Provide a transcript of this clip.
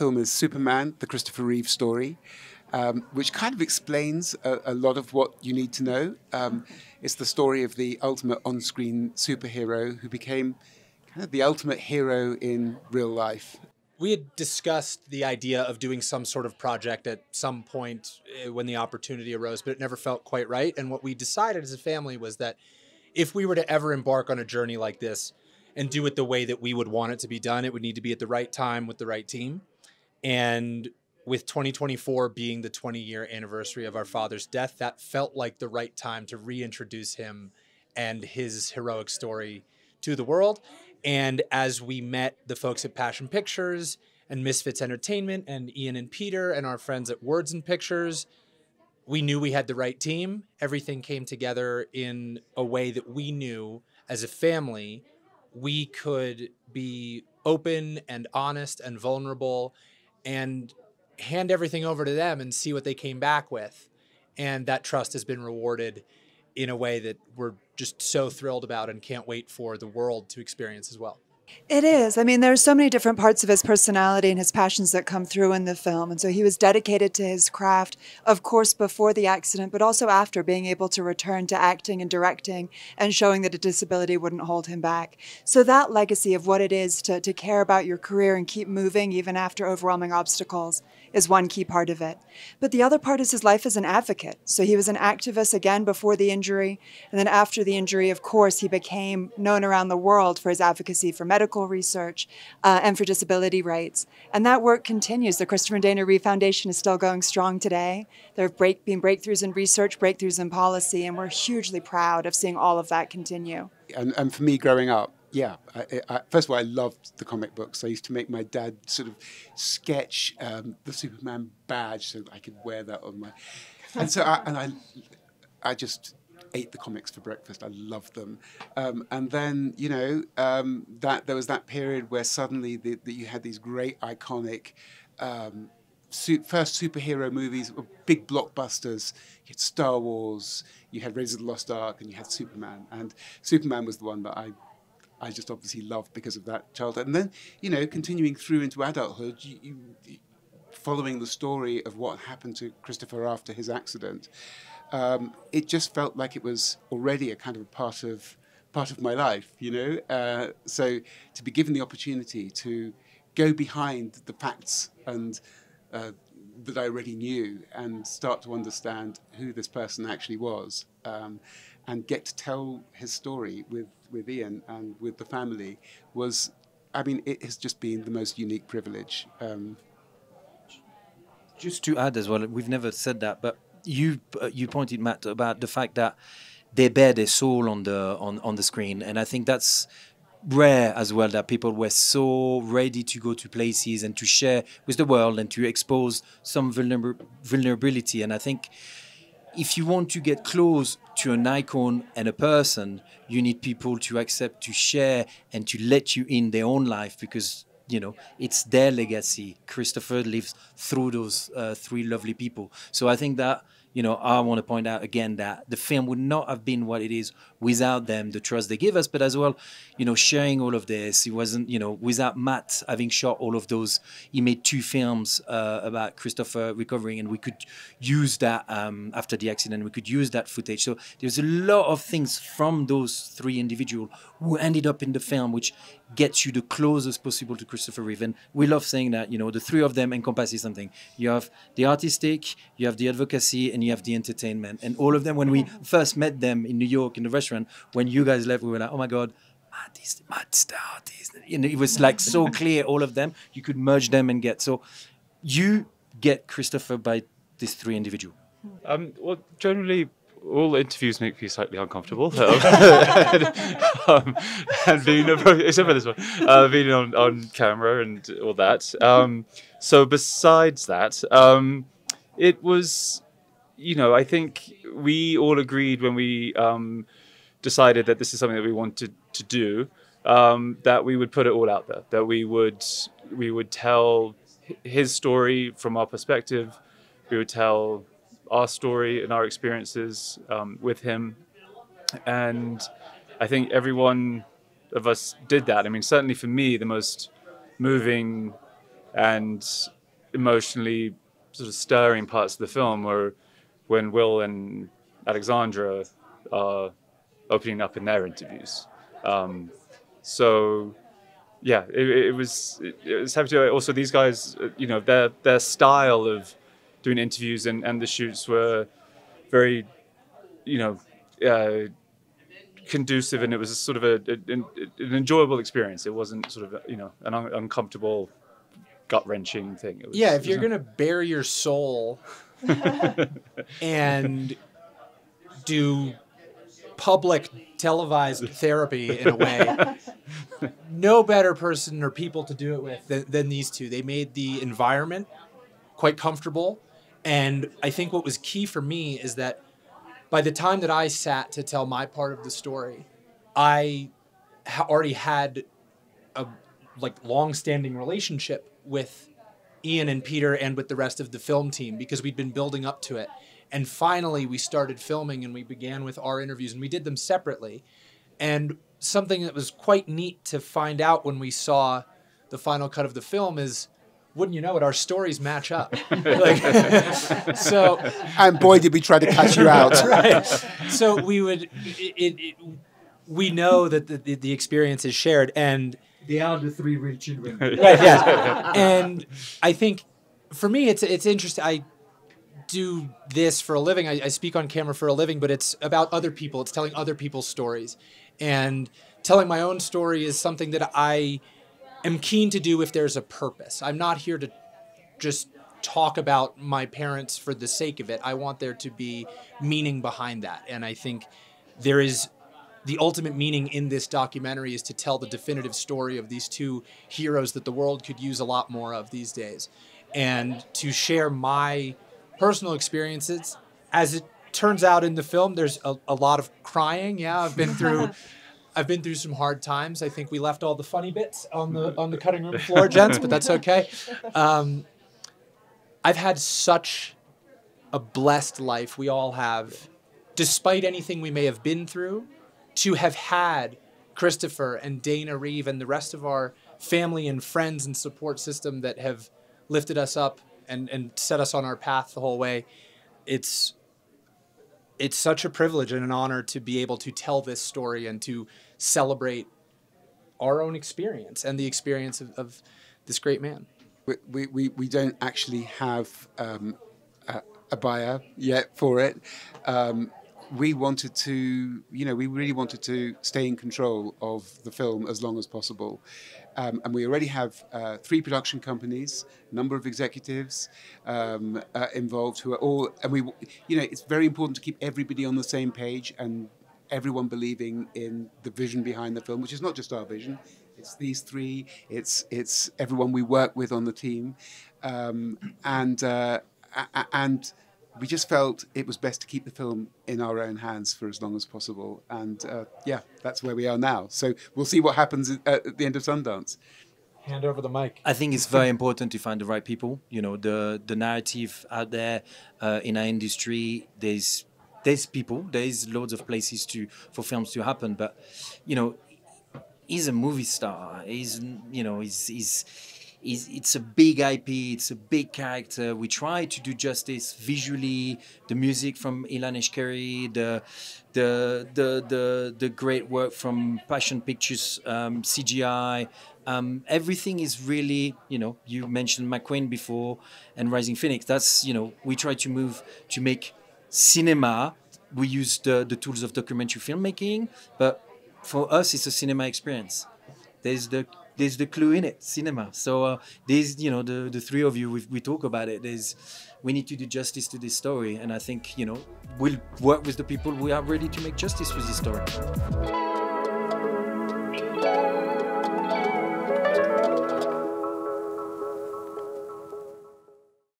film is Superman, the Christopher Reeve story, um, which kind of explains a, a, lot of what you need to know. Um, it's the story of the ultimate on screen superhero who became kind of the ultimate hero in real life. We had discussed the idea of doing some sort of project at some point eh, when the opportunity arose, but it never felt quite right. And what we decided as a family was that if we were to ever embark on a journey like this and do it the way that we would want it to be done, it would need to be at the right time with the right team. And with 2024 being the 20 year anniversary of our father's death, that felt like the right time to reintroduce him and his heroic story to the world. And as we met the folks at Passion Pictures and Misfits Entertainment and Ian and Peter and our friends at Words and Pictures, we knew we had the right team. Everything came together in a way that we knew as a family we could be open and honest and vulnerable and hand everything over to them and see what they came back with. And that trust has been rewarded in a way that we're just so thrilled about and can't wait for the world to experience as well. It is. I mean, there are so many different parts of his personality and his passions that come through in the film. And so he was dedicated to his craft, of course, before the accident, but also after being able to return to acting and directing and showing that a disability wouldn't hold him back. So that legacy of what it is to, to care about your career and keep moving even after overwhelming obstacles is one key part of it. But the other part is his life as an advocate. So he was an activist again before the injury. And then after the injury, of course, he became known around the world for his advocacy for medical research uh, and for disability rights. And that work continues. The Christopher Dana Reeve Foundation is still going strong today. There have break, been breakthroughs in research, breakthroughs in policy, and we're hugely proud of seeing all of that continue. And, and for me growing up, yeah, I, I, first of all, I loved the comic books. I used to make my dad sort of sketch um, the Superman badge so I could wear that on my. And so, I, and I, I just ate the comics for breakfast. I loved them. Um, and then, you know, um, that there was that period where suddenly the, you had these great iconic. Um, first superhero movies, big blockbusters. You had Star Wars, you had Raiders of the Lost Ark, and you had Superman. And Superman was the one that I I just obviously loved because of that childhood. And then, you know, continuing through into adulthood, you, you, following the story of what happened to Christopher after his accident, um, it just felt like it was already a kind of a part of part of my life, you know. Uh, so to be given the opportunity to go behind the facts and uh, that I already knew and start to understand who this person actually was. Um, and get to tell his story with, with Ian and with the family was, I mean, it has just been the most unique privilege. Um, just to add as well, we've never said that, but you uh, you pointed Matt about the fact that they bear their soul on the on, on the screen, and I think that's rare as well that people were so ready to go to places and to share with the world and to expose some vulner- vulnerability, and I think if you want to get close to an icon and a person, you need people to accept to share and to let you in their own life because you know it's their legacy. Christopher lives through those uh, three lovely people. So I think that you know, I want to point out again that the film would not have been what it is without them, the trust they give us, but as well, you know, sharing all of this. It wasn't, you know, without Matt having shot all of those, he made two films uh, about Christopher recovering, and we could use that um, after the accident. We could use that footage. So there's a lot of things from those three individuals who ended up in the film, which gets you the closest possible to Christopher Reeve. And we love saying that, you know, the three of them encompasses something. You have the artistic, you have the advocacy, and you have the entertainment. And all of them, when we first met them in New York in the restaurant, when you guys left, we were like, oh my God, Matt is, Matt's the artist. You know, it was like so clear, all of them. You could merge them and get. So you get Christopher by these three individuals. Um, well, generally, all interviews make me slightly uncomfortable. um, and being except for this one, uh, being on, on camera and all that. Um, so besides that, um, it was, you know, I think we all agreed when we um, decided that this is something that we wanted to do, um, that we would put it all out there, that we would we would tell his story from our perspective, we would tell our story and our experiences um, with him. And I think every one of us did that. I mean, certainly for me, the most moving and emotionally sort of stirring parts of the film were when Will and Alexandra are opening up in their interviews. Um, so yeah, it, it was it, it was happy to also these guys, uh, you know, their their style of doing interviews and, and the shoots were very, you know, uh, conducive, and it was a sort of a, a- an, an enjoyable experience. It wasn't sort of you know an un- uncomfortable, gut wrenching thing. It was, Yeah, if you're gonna bare your soul and do public televised therapy in a way, no better person or people to do it with than, than these two. They made the environment quite comfortable, and I think what was key for me is that by the time that I sat to tell my part of the story, I ha- already had a like long-standing relationship with Ian and Peter and with the rest of the film team because we'd been building up to it. And finally, we started filming and we began with our interviews and we did them separately. And something that was quite neat to find out when we saw the final cut of the film is, wouldn't you know it, our stories match up. Like, so And boy, did we try to catch you out. right. So we would, it, it, it- we know that the, the, the experience is shared, and They are the three real children. right, yes. and I think for me, it's it's interesting. I do this for a living. I, I speak on camera for a living, but it's about other people. It's telling other people's stories, and telling my own story is something that I am keen to do if there's a purpose. I'm not here to just talk about my parents for the sake of it. I want there to be meaning behind that. And I think there is the ultimate meaning in this documentary is to tell the definitive story of these two heroes that the world could use a lot more of these days. And to share my personal experiences. As it turns out in the film, there's a, a lot of crying. Yeah, I've been through I've been through some hard times. I think we left all the funny bits on the on the cutting room floor, gents, but that's okay. Um, I've had such a blessed life. We all have, despite anything we may have been through, to have had Christopher and Dana Reeve and the rest of our family and friends and support system that have lifted us up and, and set us on our path the whole way. It's it's such a privilege and an honor to be able to tell this story and to celebrate our own experience and the experience of, of this great man. we, we, we, don't actually have um, a, a buyer yet for it. Um, we wanted to, you know, we really wanted to stay in control of the film as long as possible. Um, and we already have uh, three production companies, a number of executives um, uh, involved who are all, and we, you know, it's very important to keep everybody on the same page and everyone believing in the vision behind the film, which is not just our vision. It's these three. It's it's everyone we work with on the team, um, and uh, and we just felt it was best to keep the film in our own hands for as long as possible. And uh, yeah, that's where we are now. So we'll see what happens at, at the end of Sundance. Hand over the mic. I think it's very important to find the right people. You know, the the narrative out there uh, in our industry. There's there's people. There's loads of places to for films to happen. But you know, he's a movie star. He's you know he's he's. He's, it's a big IP. It's a big character. We try to do justice visually. The music from Ilan Eshkeri, the the the the the great work from Passion Pictures, um, CGI. Um, everything is really, you know, you mentioned McQueen before and Rising Phoenix. That's, you know, we try to move to make cinema. We use the, the tools of documentary filmmaking, but for us, it's a cinema experience. There's the there's the clue in it, cinema. So uh, there's, you know, the, the three of you, we, we talk about it. There's, we need to do justice to this story, and I think, you know, we'll work with the people we are ready to make justice with this story.